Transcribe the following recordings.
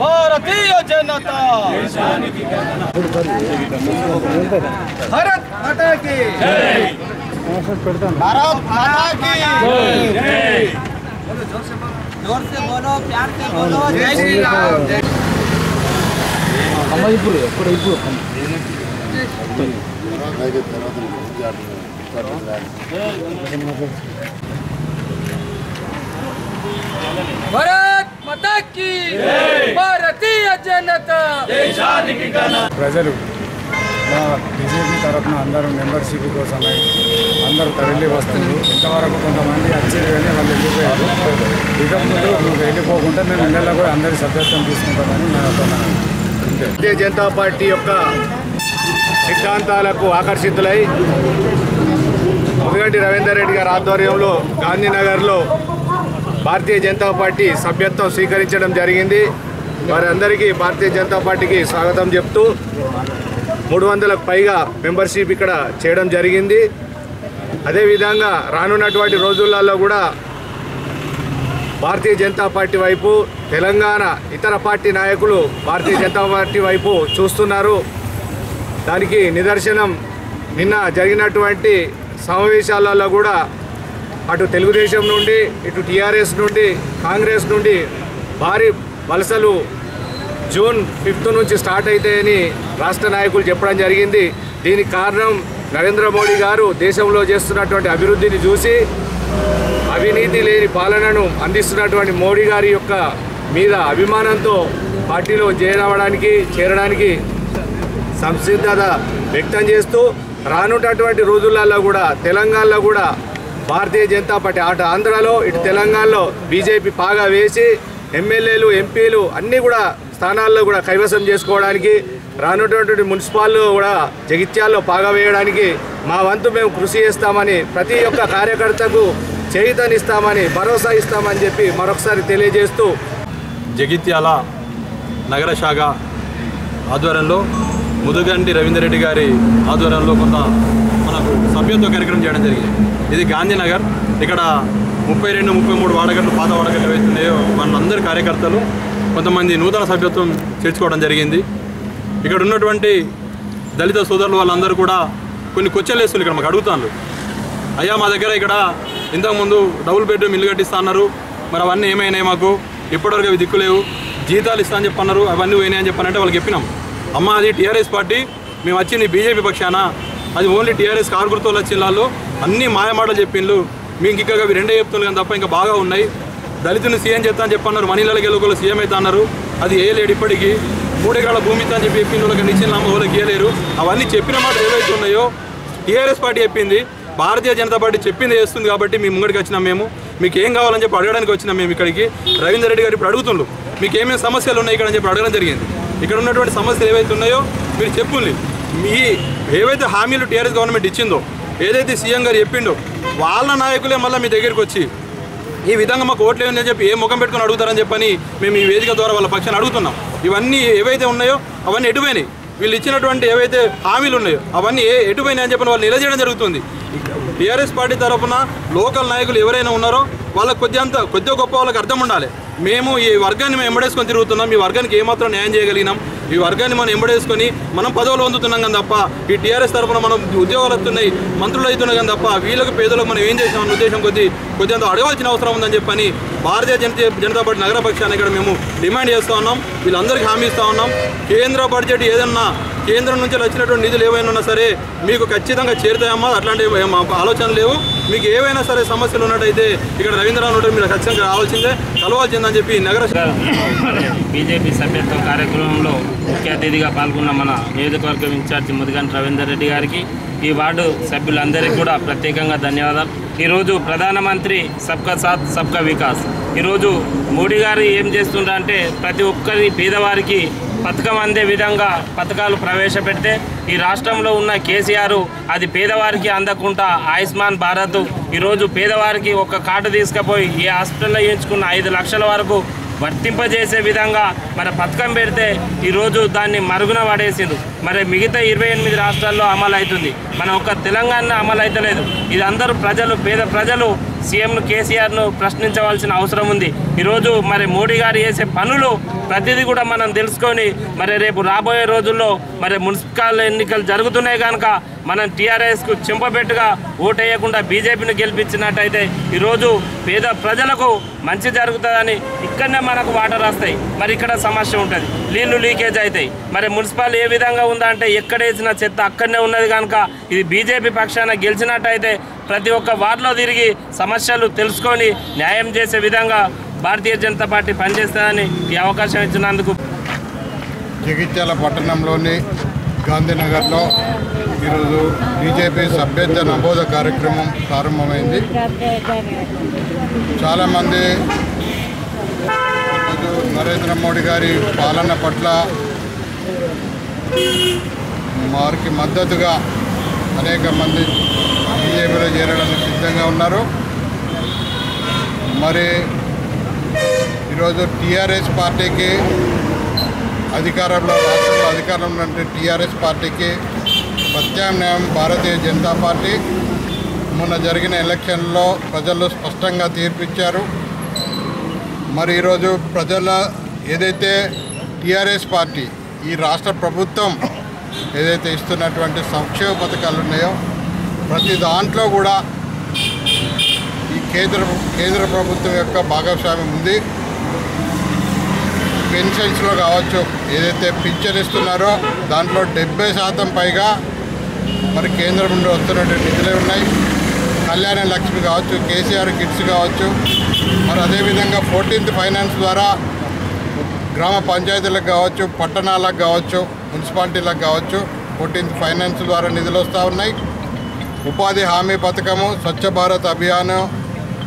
భారతీయ జనతా భారత్ మాతా కి భారత్ మాతా కి जोर से बोलो प्यार से बोलो जय श्री राम जय భారత్ మాతా కీ భారతీయ జనతా! ప్రజలు మా బీజేపీ తరఫున అందరూ మెంబర్షిప్ కోసమై అందరూ తరలి వస్తున్నారు. ఇంతవరకు కొంతమంది వచ్చేది కానీ వాళ్ళు వెళ్ళిపోయారు. ఇక ముందు నువ్వు వెళ్ళిపోకుండా మేము ఇళ్ళలో కూడా అందరి సభ్యత్వం తీసుకుంటామని నేను అనుకున్నాను భారతీయ జనతా పార్టీ యొక్క సిద్ధాంతాలకు ఆకర్షితులై ముదిగంటి రవీందర్ రెడ్డి గారి ఆధ్వర్యంలో గాంధీనగర్లో భారతీయ జనతా పార్టీ సభ్యత్వం స్వీకరించడం జరిగింది. వారందరికీ భారతీయ జనతా పార్టీకి స్వాగతం చెప్తూ మూడు వందలకు పైగా మెంబర్షిప్ ఇక్కడ చేయడం జరిగింది. అదేవిధంగా రానున్నటువంటి రోజులలో కూడా భారతీయ జనతా పార్టీ వైపు తెలంగాణ ఇతర పార్టీ నాయకులు భారతీయ జనతా పార్టీ వైపు చూస్తున్నారు. దానికి నిదర్శనం నిన్న జరిగినటువంటి సమావేశాలలో కూడా అటు తెలుగుదేశం నుండి ఇటు టీఆర్ఎస్ నుండి కాంగ్రెస్ నుండి భారీ వలసలు జూన్ ఫిఫ్త్ నుంచి స్టార్ట్ అవుతాయని రాష్ట్ర నాయకులు చెప్పడం జరిగింది. దీనికి కారణం నరేంద్ర మోడీ గారు దేశంలో చేస్తున్నటువంటి అభివృద్ధిని చూసి అవినీతి లేని పాలనను అందిస్తున్నటువంటి మోడీ గారి యొక్క మీద అభిమానంతో పార్టీలో చేరవడానికి చేరడానికి సంసిద్ధత వ్యక్తం చేస్తూ రానున్నటువంటి రోజులలో కూడా తెలంగాణలో కూడా భారతీయ జనతా పార్టీ అటు ఆంధ్రాలో ఇటు తెలంగాణలో బీజేపీ పాగా వేసి ఎమ్మెల్యేలు ఎంపీలు అన్నీ కూడా స్థానాల్లో కూడా కైవసం చేసుకోవడానికి రానున్నటువంటి మున్సిపాల్లో కూడా జగిత్యాల్లో పాగా వేయడానికి మా వంతు మేము కృషి చేస్తామని ప్రతి ఒక్క కార్యకర్తకు చేయుతనిస్తామని భరోసా ఇస్తామని చెప్పి మరొకసారి తెలియజేస్తూ జగిత్యాల నగర శాఖ ఆధ్వర్యంలో ముదుగంటి రవీందర్ రెడ్డి గారి ఆధ్వర్యంలో కొంత మనకు సభ్యత్వ కార్యక్రమం చేయడం జరిగింది. ఇది గాంధీనగర్. ఇక్కడ ముప్పై రెండు ముప్పై మూడు వాడగట్లు పాత వాడగట్లు ఏవైతున్నాయో మనందరి కార్యకర్తలు కొంతమంది నూతన సభ్యత్వం చేర్చుకోవడం జరిగింది. ఇక్కడ ఉన్నటువంటి దళిత సోదరులు వాళ్ళందరూ కూడా కొన్ని కొచ్చలు వేస్తున్నారు ఇక్కడ మాకు అడుగుతాను అయ్యా మా దగ్గర ఇక్కడ ఇంతకుముందు డబుల్ బెడ్రూమ్ ఇల్లు కట్టిస్తా అన్నారు. మరి అవన్నీ ఏమైనాయి మాకు? ఇప్పటివరకు అవి దిక్కులేవు. జీతాలు ఇస్తా అని చెప్పన్నారు. అవన్నీ పోయినాయి అని చెప్పానంటే వాళ్ళకి చెప్పినాం. అమ్మ అది టీఆర్ఎస్ పార్టీ మేము వచ్చింది బీజేపీ పక్షాన. అది ఓన్లీ టీఆర్ఎస్ కార్గుర్తలు వచ్చిన వాళ్ళు అన్ని మాయమాటలు చెప్పిండ్రు మీకు ఇంకా అవి రెండే చెప్తున్నారు కానీ తప్ప ఇంకా బాగా ఉన్నాయి. దళితుని సీఎం చేస్తా అని చెప్పన్నారు మనీళ్ళకి వెళ్ళి సీఎం అవుతా అన్నారు. అది వేయలేడు ఇప్పటికీ. మూడేకాళ్ళ భూమి ఇస్తా అని చెప్పి చెప్పింది వాళ్ళకి నిచ్చిన నమ్మ వాళ్ళకి ఇవ్వలేరు అవన్నీ చెప్పిన మాట ఏవైతే ఉన్నాయో టీఆర్ఎస్ పార్టీ చెప్పింది భారతీయ జనతా పార్టీ చెప్పింది చేస్తుంది కాబట్టి మేము ముంగడికి వచ్చినాం మేము. మీకు ఏం కావాలని చెప్పి అడగడానికి వచ్చినాం మేము ఇక్కడికి. రవీందర్ రెడ్డి గారు ఇప్పుడు అడుగుతుండ్రు మీకు ఏమేమి సమస్యలు ఉన్నాయి ఇక్కడ అని చెప్పి అడగడం జరిగింది. ఇక్కడ ఉన్నటువంటి సమస్యలు ఏవైతే ఉన్నాయో మీరు చెప్పుల్ని మీ ఏవైతే హామీలు టీఆర్ఎస్ గవర్నమెంట్ ఇచ్చిందో ఏదైతే సీఎం గారు చెప్పిండో వాళ్ళ నాయకులే మళ్ళీ మీ దగ్గరికి వచ్చి ఈ విధంగా మాకు ఓట్లు ఏమని చెప్పి ఏ ముఖం పెట్టుకుని అడుగుతారని చెప్పని మేము ఈ వేదిక ద్వారా వాళ్ళ పక్షాన్ని అడుగుతున్నాం. ఇవన్నీ ఏవైతే ఉన్నాయో అవన్నీ ఎటుపోయినాయి వీళ్ళు ఇచ్చినటువంటి ఏవైతే హామీలు ఉన్నాయో అవన్నీ ఏ ఎటుపోయినాయి అని చెప్పని వాళ్ళు నిలజేయడం జరుగుతుంది. టీఆర్ఎస్ పార్టీ తరఫున లోకల్ నాయకులు ఎవరైనా ఉన్నారో వాళ్ళకి కొద్దిగా కొద్దిగా గొప్ప వాళ్ళకి అర్థం ఉండాలి. మేము ఈ వర్గాన్ని మేము ఎంబడేసుకొని తిరుగుతున్నాం. ఈ వర్గానికి ఏమాత్రం న్యాయం చేయగలిగినాం. ఈ వర్గాన్ని మనం ఎంబడేసుకొని మనం పదవులు పొందుతున్నాం కానీ తప్ప ఈ టీఆర్ఎస్ తరఫున మనం ఉద్యోగాలు వస్తున్నాయి మంత్రులు అవుతున్నాయి కానీ తప్ప వీళ్ళకి పేదలకు మనం ఏం చేసామన్న ఉద్దేశం కొద్దీ కొద్దిగా అడగాల్సిన అవసరం ఉందని చెప్పని భారతీయ జనతా జనతా పార్టీ నగర పక్షాన్ని ఇక్కడ మేము డిమాండ్ చేస్తూ ఉన్నాం. వీళ్ళందరికీ హామీ ఇస్తూ ఉన్నాం. కేంద్ర బడ్జెట్ ఏదన్నా కేంద్రం నుంచి వచ్చినటువంటి నిధులు ఏవైనా ఉన్నా సరే మీకు ఖచ్చితంగా చేరుతాయమ్మా అట్లాంటి ఆలోచన లేవు. మీకు ఏవైనా సరే సమస్యలు ఉన్నట్టయితే ఇక్కడ రవీంద్రనాథ్ ఉంటే మీరు ఖచ్చితంగా రావాల్సిందే. కలవాల్సిందని చెప్పి నగర బీజేపీ సభ్యత్వం కార్యక్రమంలో ముఖ్య అతిథిగా పాల్గొన్న మన నియోజకవర్గం ఇన్ఛార్జి ముదిగంటి రవీందర్ రెడ్డి గారికి ఈ వార్డు సభ్యులందరికీ కూడా ప్రత్యేకంగా ధన్యవాదాలు. ఈరోజు ప్రధానమంత్రి సబ్కా సాత్ సబ్కా వికాస్. ఈరోజు మోడీ గారు ఏం చేస్తుండ్రంటే ప్రతి ఒక్కరి పేదవారికి పథకం అందే విధంగా పథకాలు ప్రవేశపెడితే ఈ రాష్ట్రంలో ఉన్న కేసీఆర్ అది పేదవారికి అందకుండా ఆయుష్మాన్ భారత్. ఈరోజు పేదవారికి ఒక కార్డు తీసుకుపోయి ఏ హాస్పిటల్లో ఎంచుకున్న ఐదు లక్షల వరకు వర్తింపజేసే విధంగా మన పథకం పెడితే ఈరోజు దాన్ని మరుగున పడేసింది మరి మిగతా ఇరవై ఎనిమిది రాష్ట్రాల్లో అమలు అవుతుంది మన ఒక్క తెలంగాణ అమలు అవుతలేదు ఇది అందరూ ప్రజలు పేద ప్రజలు సీఎంను కేసీఆర్ను ప్రశ్నించవలసిన అవసరం ఉంది. ఈరోజు మరి మోడీ గారు చేసే పనులు ప్రతిదీ కూడా మనం తెలుసుకొని మరి రేపు రాబోయే రోజుల్లో మరి మున్సిపల్ ఎన్నికలు జరుగుతున్నాయి కనుక మనం టీఆర్ఎస్కు చెంపబెట్టుగా ఓటేయకుండా బీజేపీని గెలిపించినట్టయితే ఈరోజు పేద ప్రజలకు మంచి జరుగుతుందని ఇక్కడనే మనకు వాటర్ వస్తాయి. మరి ఇక్కడ సమస్య ఉంటుంది. నీళ్ళు లీకేజ్ అవుతాయి. మరి మున్సిపల్ ఏ విధంగా ఉందంటే ఎక్కడేసిన ఎక్కడ వేసిన చెత్త అక్కడనే ఉన్నది కనుక ఇది బీజేపీ పక్షాన గెలిచినట్టయితే ప్రతి ఒక్క వార్డులో తిరిగి సమస్యలు తెలుసుకొని న్యాయం చేసే విధంగా భారతీయ జనతా పార్టీ పనిచేస్తుందని ఈ అవకాశం ఇచ్చినందుకు జగిత్యాల పట్టణంలోని గాంధీనగర్లో ఈరోజు బీజేపీ సభ్యత్వ నమోదు కార్యక్రమం ప్రారంభమైంది. చాలామంది ఈరోజు నరేంద్ర మోడీ గారి పాలన పట్ల వారికి మద్దతుగా అనేక మంది బీజేపీలో చేరడానికి సిద్ధంగా ఉన్నారు. మరి ఈరోజు టీఆర్ఎస్ పార్టీకి అధికారంలో రాష్ట్రంలో అధికారంలో ఉండే టీఆర్ఎస్ పార్టీకి ప్రత్యామ్నాయం భారతీయ జనతా పార్టీ మొన్న జరిగిన ఎలక్షన్లో ప్రజలు స్పష్టంగా తీర్పిచ్చారు. మరి ఈరోజు ప్రజల ఏదైతే టీఆర్ఎస్ పార్టీ ఈ రాష్ట్ర ప్రభుత్వం ఏదైతే ఇస్తున్నటువంటి సంక్షేమ పథకాలు ఉన్నాయో ప్రతి దాంట్లో కూడా ఈ కేంద్ర కేంద్ర ప్రభుత్వం యొక్క భాగస్వామ్యం ఉంది. పెన్షన్స్లో కావచ్చు ఏదైతే పింఛన్ ఇస్తున్నారో దాంట్లో డెబ్బై శాతం పైగా మరి కేంద్రం నుండి వస్తున్నటువంటి నిధులే ఉన్నాయి. కళ్యాణ లక్ష్మి కావచ్చు కేసీఆర్ కిట్స్ కావచ్చు మరి అదేవిధంగా ఫోర్టీన్త్ ఫైనాన్స్ ద్వారా గ్రామ పంచాయతీలకు కావచ్చు పట్టణాలకు కావచ్చు మున్సిపాలిటీలకు కావచ్చు ఫోర్టీన్త్ ఫైనాన్స్ ద్వారా నిధులు వస్తూ ఉన్నాయి. ఉపాధి హామీ పథకము స్వచ్ఛ భారత్ అభియాన్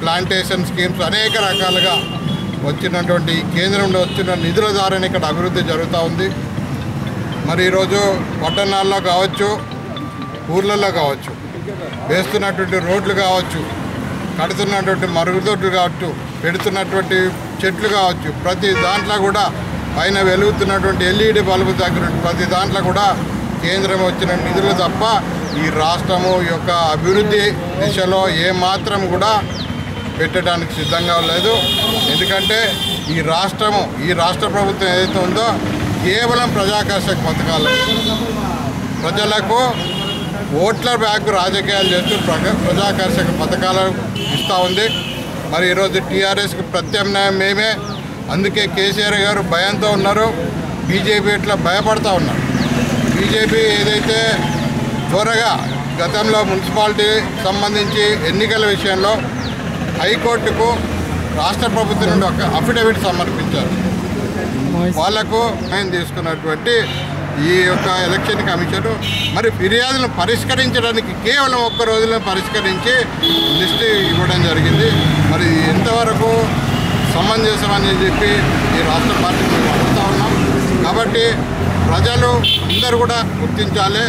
ప్లాంటేషన్ స్కీమ్స్ అనేక రకాలుగా వచ్చినటువంటి కేంద్రంలో కేంద్రం నుండి వచ్చిన నిధుల ద్వారానే ఇక్కడ అభివృద్ధి జరుగుతూ ఉంది. మరి ఈరోజు పట్టణాల్లో కావచ్చు ఊర్లలో కావచ్చు వేస్తున్నటువంటి రోడ్లు కావచ్చు కడుతున్నటువంటి మరుగుదొడ్లు కావచ్చు పెడుతున్నటువంటి చెట్లు కావచ్చు ప్రతి దాంట్లో కూడా పైన వెలుగుతున్నటువంటి ఎల్ఈడి బల్బు దగ్గర ప్రతి దాంట్లో కూడా కేంద్రం వచ్చిన నిధులు తప్ప ఈ రాష్ట్రము యొక్క అభివృద్ధి దిశలో ఏమాత్రం కూడా పెట్టడానికి సిద్ధంగా లేదు. ఎందుకంటే ఈ రాష్ట్రము ఈ రాష్ట్ర ప్రభుత్వం ఏదైతే ఉందో కేవలం ప్రజాకర్షక పథకాలు. ప్రజలకు ఓట్ల బ్యాగ్ రాజకీయాలు చేస్తూ ప్రజ ప్రజాకర్షక పథకాలు ఇస్తూ ఉంది. మరి ఈరోజు టీఆర్ఎస్కి ప్రత్యామ్నాయం మేమే. అందుకే కేసీఆర్ గారు భయంతో ఉన్నారు. బీజేపీ ఇట్లా భయపడతా ఉన్నారు. బీజేపీ ఏదైతే త్వరగా గతంలో మున్సిపాలిటీ సంబంధించి ఎన్నికల విషయంలో హైకోర్టుకు రాష్ట్ర ప్రభుత్వం నుండి ఒక అఫిడవిట్ సమర్పించారు. వాళ్ళకు ఆయన తీసుకున్నటువంటి ఈ యొక్క ఎలక్షన్ కమిషన్ మరి ఫిర్యాదులను పరిష్కరించడానికి కేవలం ఒక్క రోజులో పరిష్కరించి లిస్టు ఇవ్వడం జరిగింది. మరి ఎంతవరకు సమంజసమని చెప్పి ఈ రాష్ట్ర పార్టీ మేము అడుగుతా ఉన్నాం. కాబట్టి ప్రజలు అందరూ కూడా గుర్తించాలి.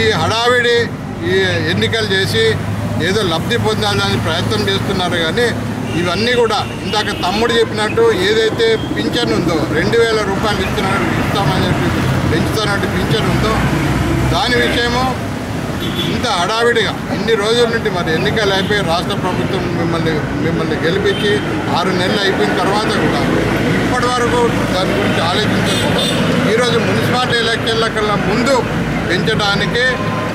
ఈ హడావిడి ఈ ఎన్నికలు చేసి ఏదో లబ్ధి పొందాలని ప్రయత్నం చేస్తున్నారు కానీ ఇవన్నీ కూడా ఇందాక తమ్ముడు చెప్పినట్టు ఏదైతే పింఛన్ ఉందో రెండు వేల రూపాయలు ఇస్తున్నట్టు ఇస్తామని చెప్పి పెంచుతున్నట్టు పింఛన్ ఉందో దాని విషయము ఇంత హడావిడిగా ఇన్ని రోజుల నుండి మరి ఎన్నికలు అయిపోయి రాష్ట్ర ప్రభుత్వం మిమ్మల్ని మిమ్మల్ని గెలిపించి ఆరు నెలలు అయిపోయిన తర్వాత కూడా ఇప్పటి వరకు దాని గురించి ఆలోచించకుండా ఈరోజు మున్సిపాలిటీ ఎలక్షన్ల కన్నా ముందు పెంచడానికి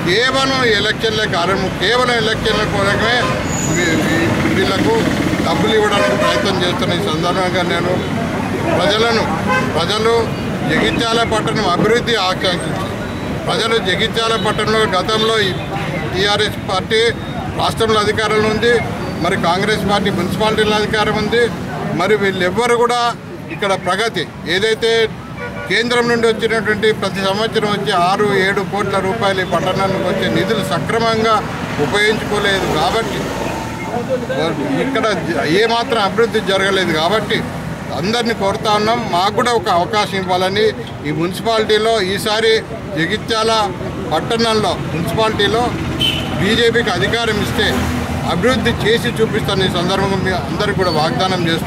కేవలం ఎలక్షన్లే కారణం. కేవలం ఎలక్షన్ల కోసమే వీళ్ళకు డబ్బులు ఇవ్వడానికి ప్రయత్నం చేస్తున్న ఈ సందర్భంగా నేను ప్రజలను ప్రజలు జగిత్యాల పట్టణం అభివృద్ధి ఆకాంక్షించి ప్రజలు జగిత్యాల పట్టణంలో గతంలో టీఆర్ఎస్ పార్టీ రాష్ట్రంలో అధికారంలో ఉంది మరి కాంగ్రెస్ పార్టీ మున్సిపాలిటీలో అధికారం ఉంది మరి వీళ్ళెవ్వరు కూడా ఇక్కడ ప్రగతి ఏదైతే కేంద్రం నుండి వచ్చినటువంటి ప్రతి సంవత్సరం వచ్చే ఆరు ఏడు కోట్ల రూపాయలు ఈ పట్టణానికి వచ్చే నిధులు సక్రమంగా ఉపయోగించుకోలేదు కాబట్టి. ఇక్కడ ఏమాత్రం అభివృద్ధి జరగలేదు కాబట్టి అందరినీ కోరుతా ఉన్నాం. మాకు కూడా ఒక అవకాశం ఇవ్వాలని ఈ మున్సిపాలిటీలో ఈసారి జగిత్యాల పట్టణంలో మున్సిపాలిటీలో బీజేపీకి అధికారం ఇస్తే అభివృద్ధి చేసి చూపిస్తాను ఈ సందర్భంగా మీ అందరికీ కూడా వాగ్దానం చేస్తూ